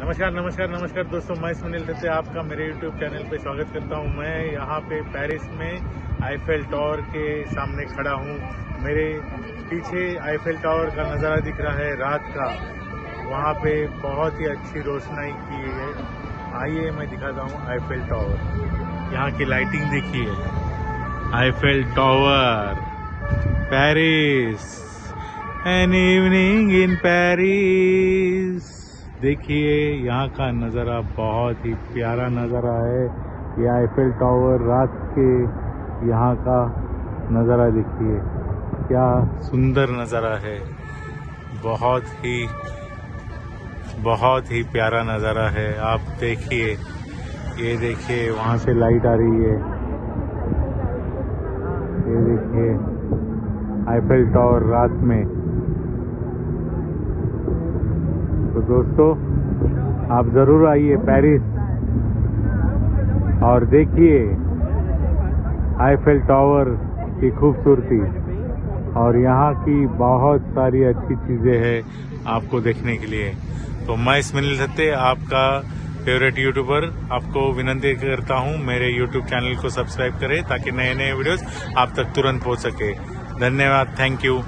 नमस्कार नमस्कार नमस्कार दोस्तों, मैं सुनील दत्ते आपका मेरे YouTube चैनल पे स्वागत करता हूँ। मैं यहाँ पे पेरिस में आईफेल टावर के सामने खड़ा हूँ। मेरे पीछे आईफेल टावर का नज़ारा दिख रहा है रात का। वहाँ पे बहुत ही अच्छी रोशनाई की है। आइए मैं दिखाता हूँ आईफेल टावर यहाँ की लाइटिंग देखिए। Eiffel tower Paris an evening in Paris देखिए, यहाँ का नज़ारा बहुत ही प्यारा नज़ारा है। ये आईफेल टावर रात के यहाँ का नज़ारा देखिए। क्या सुंदर नज़ारा है। बहुत ही बहुत ही प्यारा नज़ारा है। आप देखिए, ये देखिए, वहाँ से लाइट आ रही है। ये देखिए आईफेल टावर रात में। तो दोस्तों, आप ज़रूर आइए पेरिस और देखिए आईफेल टावर की खूबसूरती। और यहाँ की बहुत सारी अच्छी चीज़ें हैं आपको देखने के लिए। तो मैं इसमिल सत्ते आपका फेवरेट यूट्यूबर आपको विनंती करता हूँ, मेरे यूट्यूब चैनल को सब्सक्राइब करें ताकि नए नए वीडियोस आप तक तुरंत पहुँच सके। धन्यवाद थैंक यू